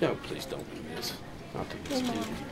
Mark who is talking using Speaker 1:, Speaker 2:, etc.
Speaker 1: No, please don't do this. Not to this kid.